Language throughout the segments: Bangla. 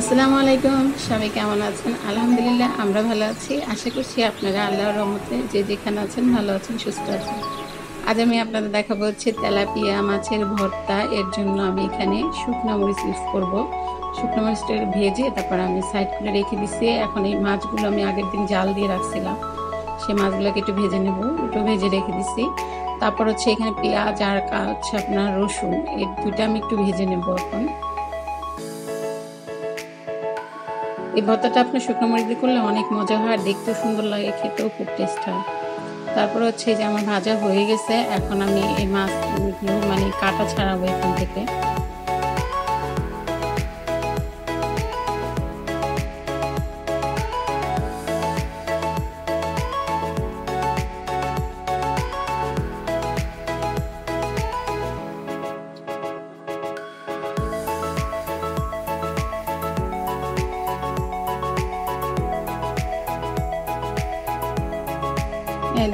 আসসালামু আলাইকুম, সবাই কেমন আছেন? আলহামদুলিল্লাহ, আমরা ভালো আছি। আশা করছি আপনারা আল্লাহর রহমতে যে যেখানে আছেন, ভালো আছেন, সুস্থ আছেন। আজ আমি আপনাদের দেখাবো হচ্ছে তেলাপিয়া মাছের ভর্তা। এর জন্য আমি এখানে শুকনো মরিচ ইউজ করব। শুকনো মরিচটা ভেজে তারপর আমি সাইড করে রেখে দিচ্ছি এখন এই মাছগুলো আমি আগের দিন জাল দিয়ে রাখছিলাম। সেই মাছগুলোকে একটু ভেজে নেব, একটু ভেজে রেখে দিচ্ছি তারপর হচ্ছে এখানে পেঁয়াজ আর হচ্ছে আপনার রসুন, এই দুইটা আমি একটু ভেজে নেব এখন। এই ভর্তাটা আপনি শুকনো মরিচ দিয়ে করলে অনেক মজা হয় দেখতে দেখতেও সুন্দর লাগে, খেতেও খুব টেস্ট হয়। তারপর হচ্ছে যে আমার ভাজা হয়ে গেছে, এখন আমি এই মাছ মানে কাটা ছাড়াবো এখান থেকে।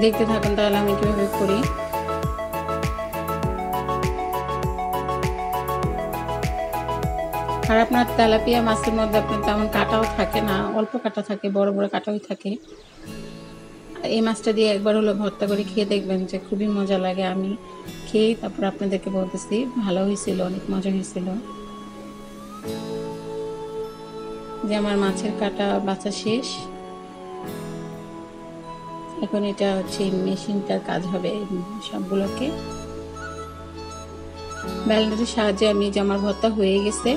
দেখতে থাকুন তাহলে আমি কীভাবে করি? আর আপনার তেলাপিয়া মাছের মধ্যে আপনার তেমন কাটাও থাকে না, অল্প কাটা থাকে, বড় বড় কাটাও থাকে। এই মাছটা দিয়ে একবার হলো ভর্তা করে খেয়ে দেখবেন যে খুবই মজা লাগে। আমি খেয়ে তারপর আপনাদেরকে বলতেছি, ভালো হয়েছিল, অনেক মজা হয়েছিল। যে আমার মাছের কাটা বাছা শেষ। এখন এটা হচ্ছে মেশিনটার কাজ হবে সবগুলোকে। ব্যালেন্ডারের সাহায্যে আমি যে আমার ভর্তা হয়ে গেছে।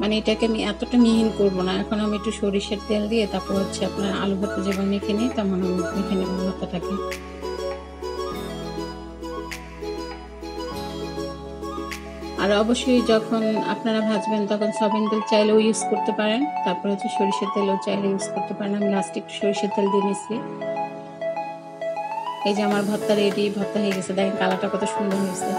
মানে এটাকে আমি এতটা মিহিন করব না। এখন আমি একটু সরিষার তেল দিয়ে তারপর হচ্ছে আপনার আলু ভর্তা যেমন মেখে নিই, তেমন আমি মেখে নেব ভর্তাটাকে। আর অবশ্যই যখন আপনারা ভাজবেন, তখন সয়াবিন তেল চাইলেও ইউজ করতে পারেন। তারপর হচ্ছে সরিষার তেলও চাইলে ইউজ করতে পারেন। আমি লাস্টে একটু সরিষার তেল দিয়ে নিচ্ছি। এই যে আমার ভর্তা রেডি ভর্তা হয়ে গেছে। দেখেন কালারটা কত সুন্দর হয়েছে।